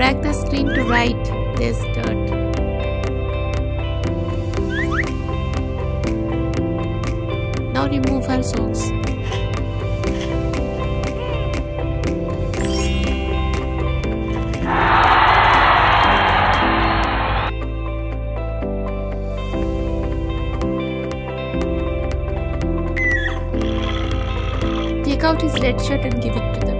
Right, there's dirt. Now remove her socks. Take out his red shirt and give it to the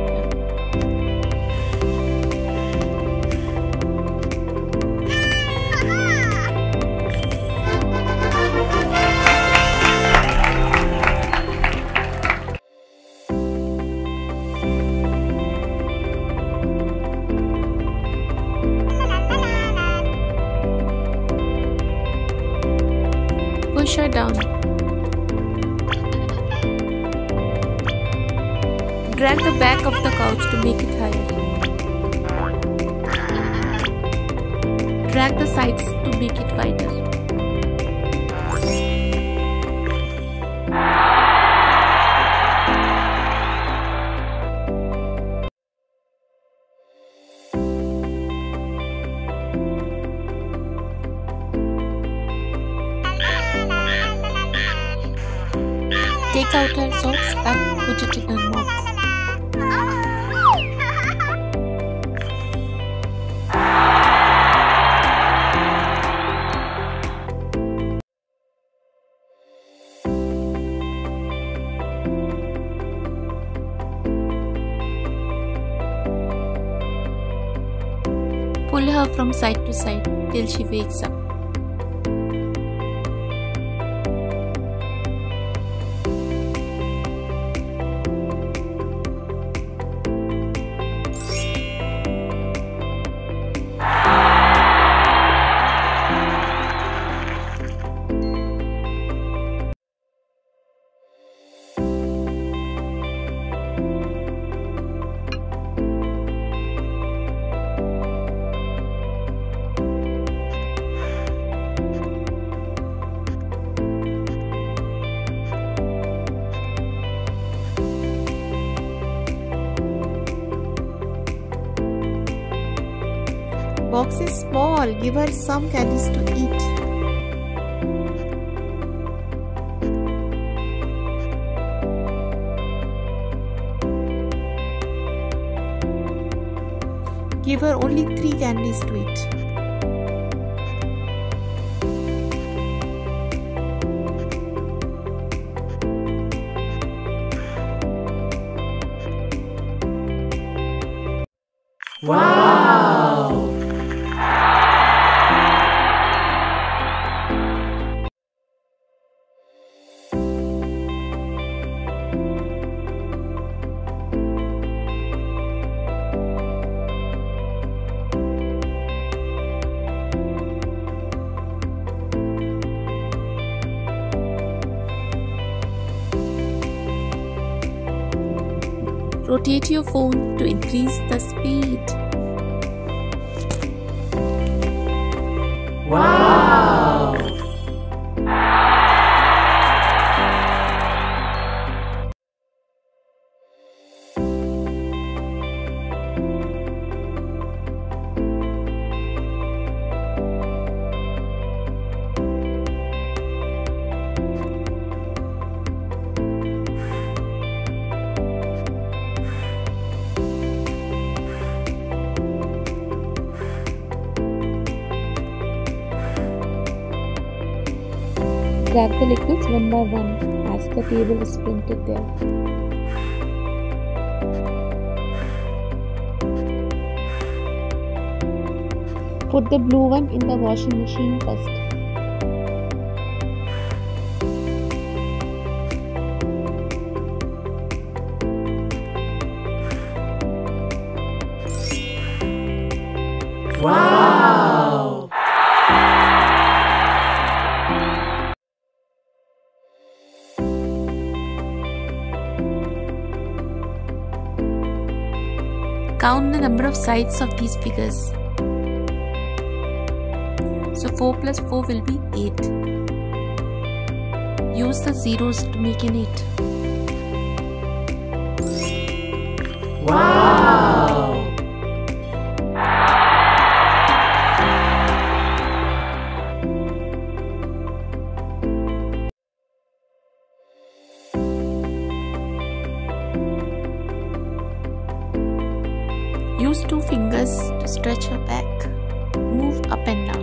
Down. Drag the back of the couch to make it higher. Drag the sides to make it wider. Take out her socks and put it in her mouth. Pull her from side to side till she wakes up. Box is small. Give her some candies to eat. Give her only three candies to eat. Wow! Rotate your phone to increase the speed. Wow! Grab the liquids one by one as the table is printed there. Put the blue one in the washing machine first. Wow! Count the number of sides of these figures. So 4 plus 4 will be 8. Use the zeros to make an 8. Wow! Use two fingers to stretch your back. Move up and